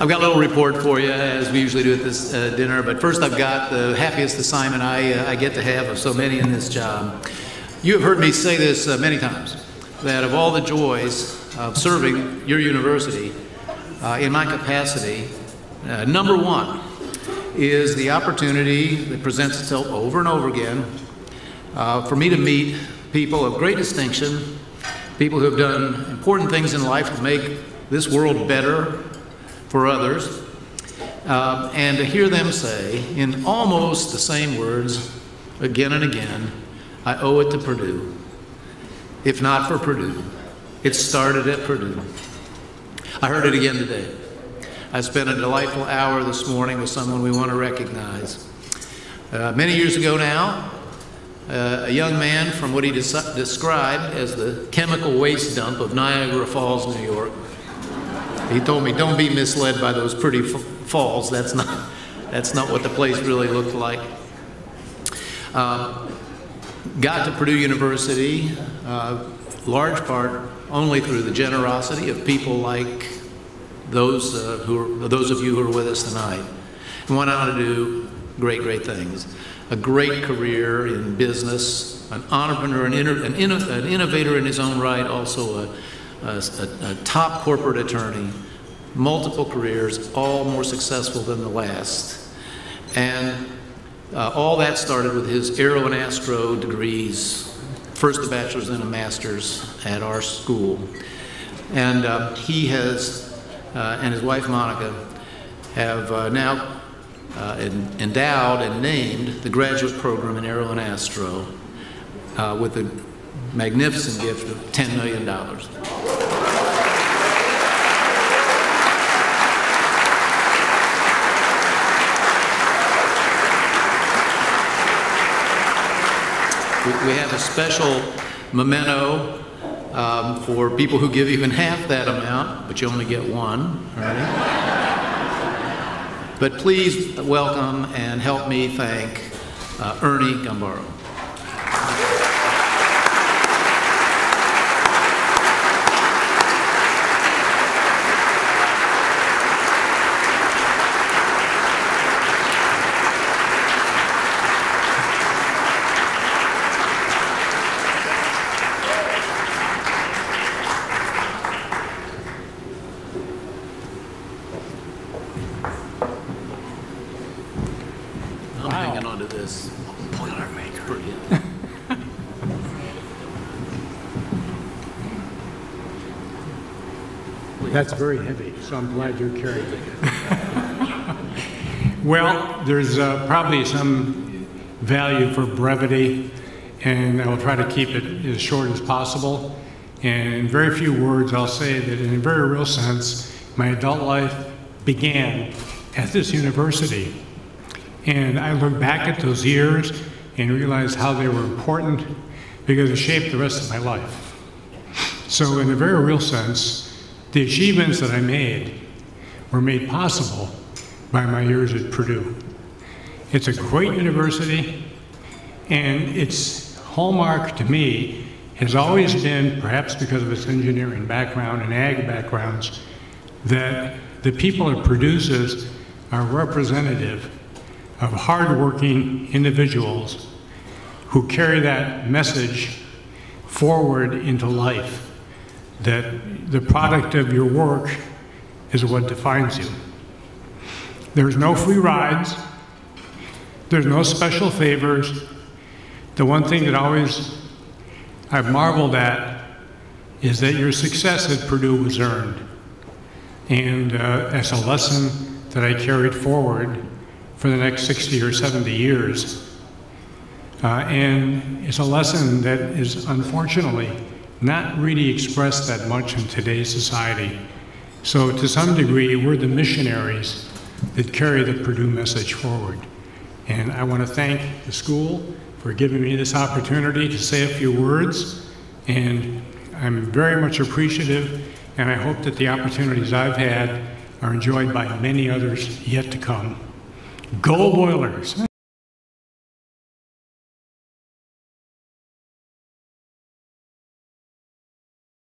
I've got a little report for you, as we usually do at this uh, dinner, but first I've got the happiest assignment I, uh, I get to have of so many in this job. You have heard me say this uh, many times, that of all the joys of serving your university uh, in my capacity, uh, number one is the opportunity that presents itself over and over again uh, for me to meet people of great distinction, people who have done important things in life to make this world better for others, uh, and to hear them say, in almost the same words, again and again, I owe it to Purdue. If not for Purdue, it started at Purdue. I heard it again today. I spent a delightful hour this morning with someone we want to recognize. Uh, many years ago now, uh, a young man from what he des described as the chemical waste dump of Niagara Falls, New York, he told me, don't be misled by those pretty falls. That's not, that's not what the place really looked like. Uh, got to Purdue University, uh, large part only through the generosity of people like those, uh, who are, those of you who are with us tonight, and went on to do great, great things. A great career in business, an entrepreneur, an, an, an innovator in his own right, also a, a, a, top corporate attorney, multiple careers, all more successful than the last. And uh, all that started with his aero and astro degrees, first a bachelor's and a master's at our school. And uh, he has, uh, and his wife Monica, have uh, now uh, endowed and named the graduate program in aero and astro uh, with the magnificent gift of $10 million. We have a special memento um, for people who give even half that amount, but you only get one, but please welcome and help me thank uh, Ernie Gambaro. That's very heavy, so I'm glad you're carrying it. well, there's uh, probably some value for brevity, and I will try to keep it as short as possible. And in very few words, I'll say that in a very real sense, my adult life began at this university. And I look back at those years and realize how they were important because it shaped the rest of my life. So in a very real sense, the achievements that I made were made possible by my years at Purdue. It's a great university, and its hallmark to me has always been, perhaps because of its engineering background and ag backgrounds, that the people it produces are representative of hardworking individuals who carry that message forward into life that the product of your work is what defines you. There's no free rides. There's no special favors. The one thing that always I've marveled at is that your success at Purdue was earned. And uh, that's a lesson that I carried forward for the next 60 or 70 years. Uh, and it's a lesson that is unfortunately not really expressed that much in today's society. So to some degree, we're the missionaries that carry the Purdue message forward. And I want to thank the school for giving me this opportunity to say a few words. And I'm very much appreciative, and I hope that the opportunities I've had are enjoyed by many others yet to come. Go Boilers!